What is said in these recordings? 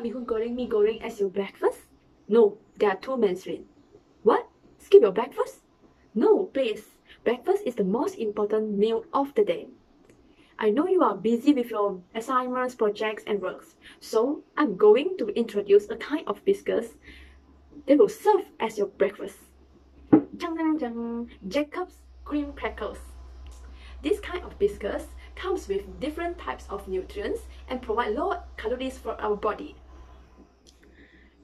mee goreng as your breakfast? No, there are too mainstream. What? Skip your breakfast? No, please. Breakfast is the most important meal of the day. I know you are busy with your assignments, projects, and works, so I'm going to introduce a kind of biscuits that will serve as your breakfast. Jacob's Cream Crackers. This kind of biscuits comes with different types of nutrients and provide low calories for our body.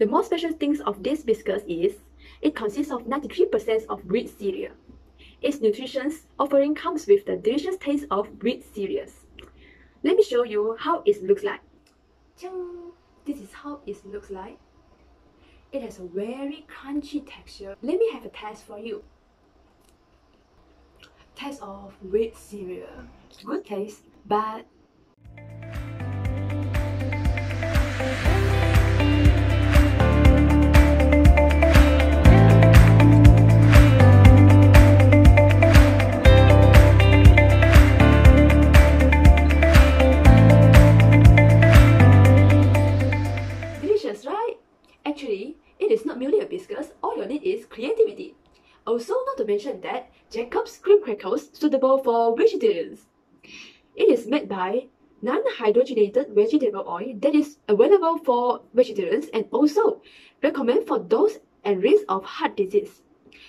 The most special things of this biscuit is it consists of 93% of wheat cereal. Its nutrition offering comes with the delicious taste of wheat cereals. Let me show you how it looks like. This is how it looks like. It has a very crunchy texture. Let me have a test for you. Taste of wheat cereal. Good taste, but it is not merely a biscuit, all you need is creativity. Also, not to mention that Jacob's Cream Crackers suitable for vegetarians. It is made by non-hydrogenated vegetable oil that is available for vegetarians and also recommend for those at risk of heart disease.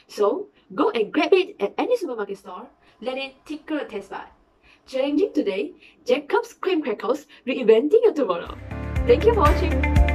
So, go and grab it at any supermarket store. Let it tickle your taste bud. Challenging today, Jacob's Cream Crackers reinventing your tomorrow. Thank you for watching.